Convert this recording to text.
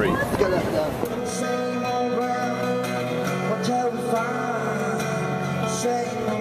free. Same old